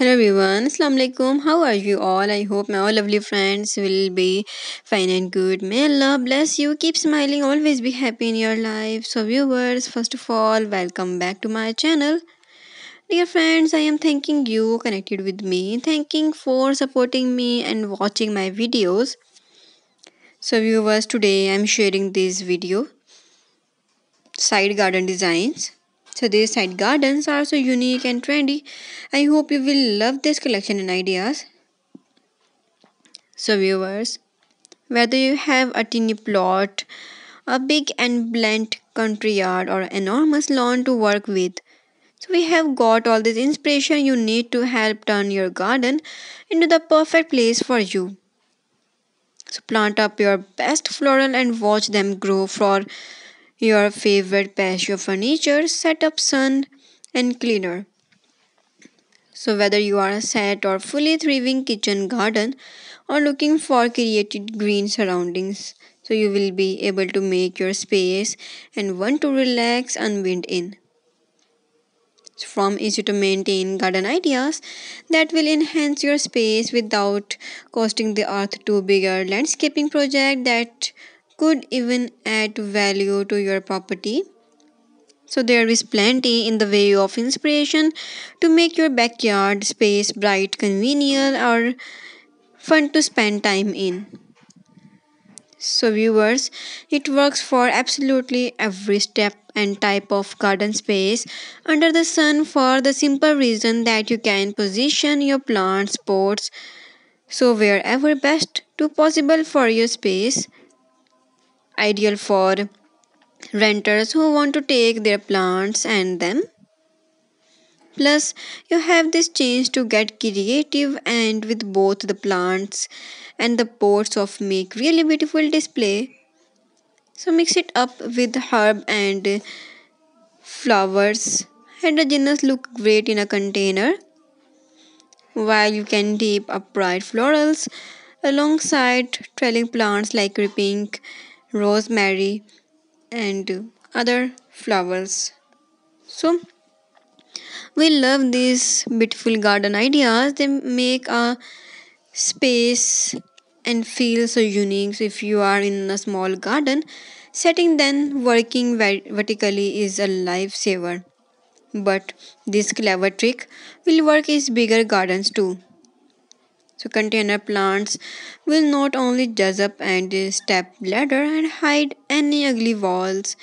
Hello everyone, Assalamu alaikum. How are you all? I hope my all lovely friends will be fine and good. May Allah bless you. Keep smiling, always be happy in your life. So, viewers, first of all, welcome back to my channel. Dear friends, I am thanking you connected with me, thanking for supporting me and watching my videos. So, viewers, today I am sharing this video side garden designs so these side gardens are so unique and trendy. I hope you will love this collection and ideas. So viewers, whether you have a teeny plot, a big and blunt country yard or enormous lawn to work with, so we have got all this inspiration you need to help turn your garden into the perfect place for you. So plant up your best floral and watch them grow for your favorite patio furniture, setup, sun, and cleaner. So, whether you are a set or fully thriving kitchen garden or looking for created green surroundings, so you will be able to make your space and want to relax and wind in. From easy to maintain garden ideas that will enhance your space without costing the earth to bigger landscaping project that could even add value to your property. So, there is plenty in the way of inspiration to make your backyard space bright, convenient, or fun to spend time in. So, viewers, it works for absolutely every step and type of garden space under the sun for the simple reason that you can position your plants pots so wherever best to possible for your space ideal for renters who want to take their plants and them. Plus, you have this chance to get creative and with both the plants and the pots of make really beautiful display. So mix it up with herb and flowers genus look great in a container. While you can dip upright florals alongside trailing plants like pink rosemary, and other flowers. So, we love these beautiful garden ideas. They make a space and feel so unique. So, if you are in a small garden, setting then working vertically is a lifesaver. But this clever trick will work in bigger gardens too. So container plants will not only jazz up and step ladder and hide any ugly walls,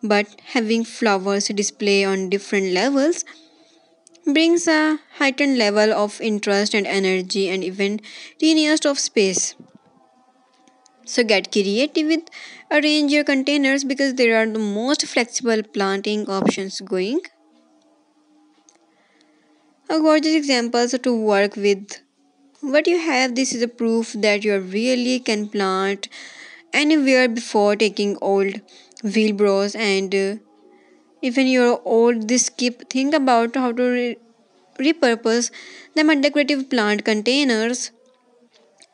but having flowers display on different levels brings a heightened level of interest and energy and even tiniest of space. So get creative with arrange your containers because they are the most flexible planting options going. A gorgeous examples to work with what you have this is a proof that you really can plant anywhere before taking old wheelbarrows and uh, even your old this keep think about how to re- repurpose them as decorative plant containers.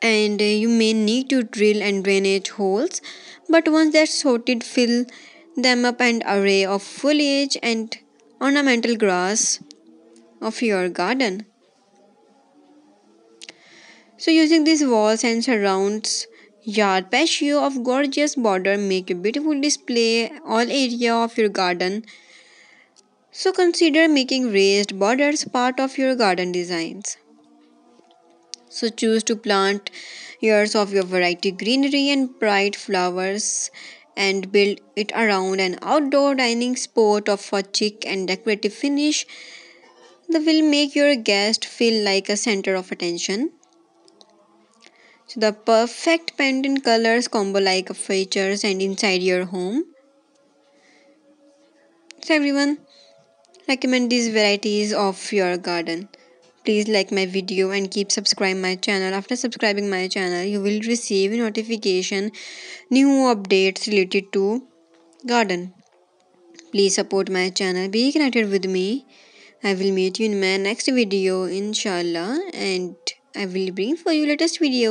And uh, you may need to drill and drainage holes but once that's sorted fill them up an array of foliage and ornamental grass of your garden so using these walls and surrounds yard patio of gorgeous border make a beautiful display all area of your garden. So consider making raised borders part of your garden designs. So choose to plant years of your variety greenery and bright flowers and build it around an outdoor dining spot of a chic and decorative finish that will make your guest feel like a center of attention. So the perfect pendant colors combo like features and inside your home. So everyone recommend these varieties of your garden. Please like my video and keep subscribe my channel. After subscribing my channel, you will receive notification new updates related to garden. Please support my channel. Be connected with me. I will meet you in my next video inshallah and I will bring for you latest video.